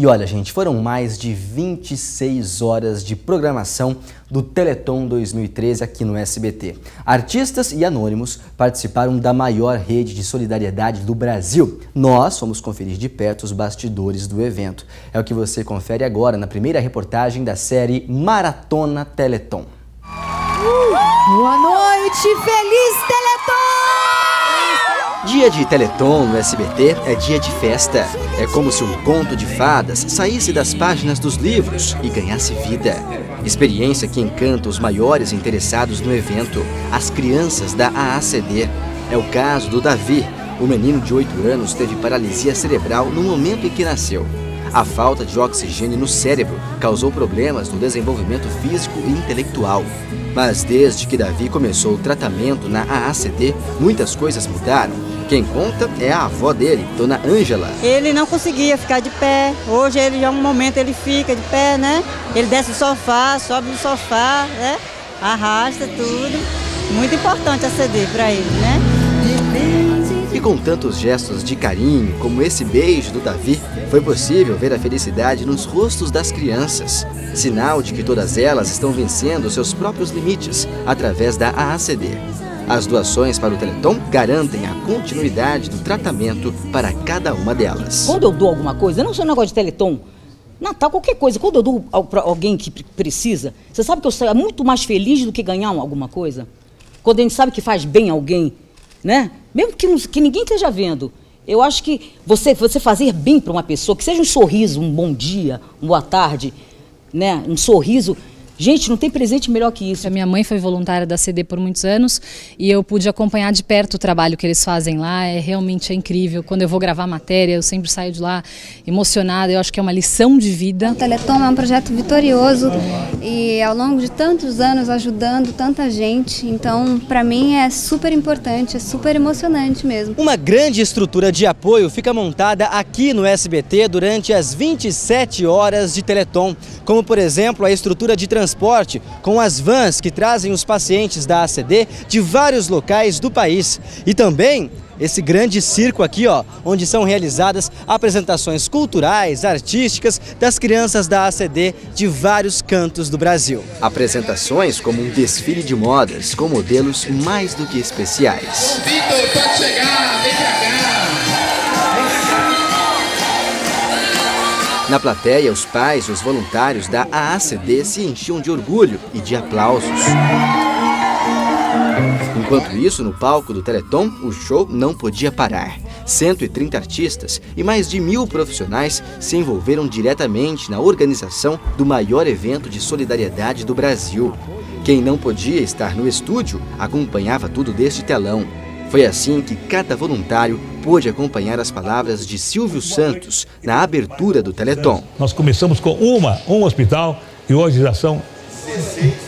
E olha, gente, foram mais de 26 horas de programação do Teleton 2013 aqui no SBT. Artistas e anônimos participaram da maior rede de solidariedade do Brasil. Nós fomos conferir de perto os bastidores do evento. É o que você confere agora na primeira reportagem da série Maratona Teleton. Boa noite, feliz Teleton! Dia de Teleton no SBT é dia de festa. É como se um conto de fadas saísse das páginas dos livros e ganhasse vida. Experiência que encanta os maiores interessados no evento, as crianças da AACD. É o caso do Davi. O menino de 8 anos teve paralisia cerebral no momento em que nasceu. A falta de oxigênio no cérebro causou problemas no desenvolvimento físico e intelectual. Mas desde que Davi começou o tratamento na AACD, muitas coisas mudaram. Quem conta é a avó dele, Dona Ângela. Ele não conseguia ficar de pé. Hoje ele já um momento ele fica de pé, né? Ele desce o sofá, sobe no sofá, né? Arrasta tudo. Muito importante a CD para ele, né? E com tantos gestos de carinho, como esse beijo do Davi, foi possível ver a felicidade nos rostos das crianças. Sinal de que todas elas estão vencendo seus próprios limites através da AACD. As doações para o Teleton garantem a continuidade do tratamento para cada uma delas. Quando eu dou alguma coisa, não sou um negócio de Teleton, Natal, qualquer coisa, quando eu dou para alguém que precisa, você sabe que eu saio muito mais feliz do que ganhar alguma coisa? Quando a gente sabe que faz bem alguém, né? Mesmo que, que ninguém esteja vendo. Eu acho que você, você fazer bem para uma pessoa, que seja um sorriso, um bom dia, uma boa tarde, né? um sorriso, Gente, não tem presente melhor que isso. A minha mãe foi voluntária da CD por muitos anos e eu pude acompanhar de perto o trabalho que eles fazem lá. É realmente é incrível. Quando eu vou gravar matéria, eu sempre saio de lá emocionada. Eu acho que é uma lição de vida. O Teletom é um projeto vitorioso e ao longo de tantos anos ajudando tanta gente. Então, para mim é super importante, é super emocionante mesmo. Uma grande estrutura de apoio fica montada aqui no SBT durante as 27 horas de Teleton, como por exemplo a estrutura de transporte transporte com as vans que trazem os pacientes da ACD de vários locais do país. E também esse grande circo aqui, ó, onde são realizadas apresentações culturais, artísticas das crianças da ACD de vários cantos do Brasil. Apresentações como um desfile de modas com modelos mais do que especiais. Vitor, pode chegar, vem pra cá. Na plateia, os pais e os voluntários da AACD se enchiam de orgulho e de aplausos. Enquanto isso, no palco do Teleton, o show não podia parar. 130 artistas e mais de mil profissionais se envolveram diretamente na organização do maior evento de solidariedade do Brasil. Quem não podia estar no estúdio acompanhava tudo deste telão. Foi assim que cada voluntário pôde acompanhar as palavras de Silvio Santos na abertura do Teleton. Nós começamos com uma, um hospital e hoje já são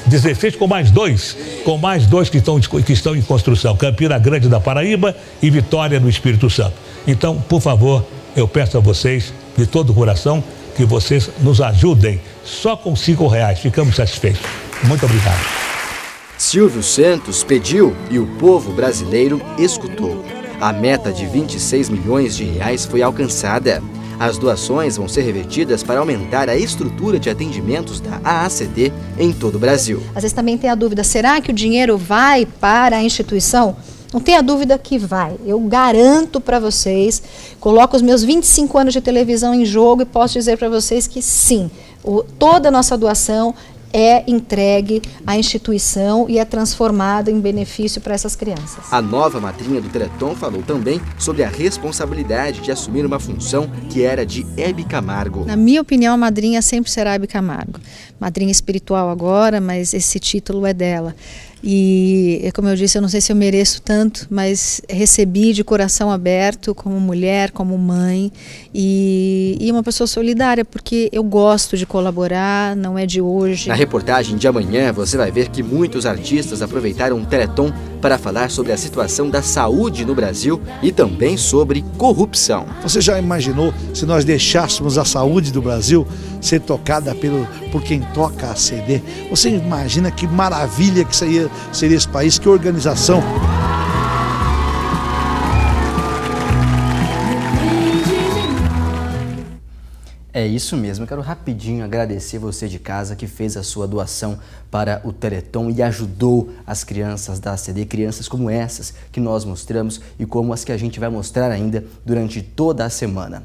16 com mais dois, com mais dois que estão, que estão em construção, Campina Grande da Paraíba e Vitória no Espírito Santo. Então, por favor, eu peço a vocês, de todo o coração, que vocês nos ajudem. Só com cinco reais, ficamos satisfeitos. Muito obrigado. Silvio Santos pediu e o povo brasileiro escutou. A meta de 26 milhões de reais foi alcançada. As doações vão ser revertidas para aumentar a estrutura de atendimentos da AACD em todo o Brasil. Às vezes também tem a dúvida: será que o dinheiro vai para a instituição? Não tenha dúvida que vai. Eu garanto para vocês, coloco os meus 25 anos de televisão em jogo e posso dizer para vocês que sim, o, toda a nossa doação é entregue à instituição e é transformado em benefício para essas crianças. A nova madrinha do Teleton falou também sobre a responsabilidade de assumir uma função que era de Hebe Camargo. Na minha opinião, a madrinha sempre será Hebe Camargo. Madrinha espiritual agora, mas esse título é dela. E, como eu disse, eu não sei se eu mereço tanto, mas recebi de coração aberto, como mulher, como mãe, e, e, uma pessoa solidária, porque eu gosto de colaborar, não é de hoje. Na reportagem de amanhã, você vai ver que muitos artistas aproveitaram o Teleton para falar sobre a situação da saúde no Brasil e também sobre corrupção. Você já imaginou se nós deixássemos a saúde do Brasil ser tocada pelo, por quem toca a CD? Você imagina que maravilha que seria, seria esse país, que organização. É isso mesmo. Eu quero rapidinho agradecer você de casa que fez a sua doação para o Teleton e ajudou as crianças da ACD, crianças como essas que nós mostramos e como as que a gente vai mostrar ainda durante toda a semana.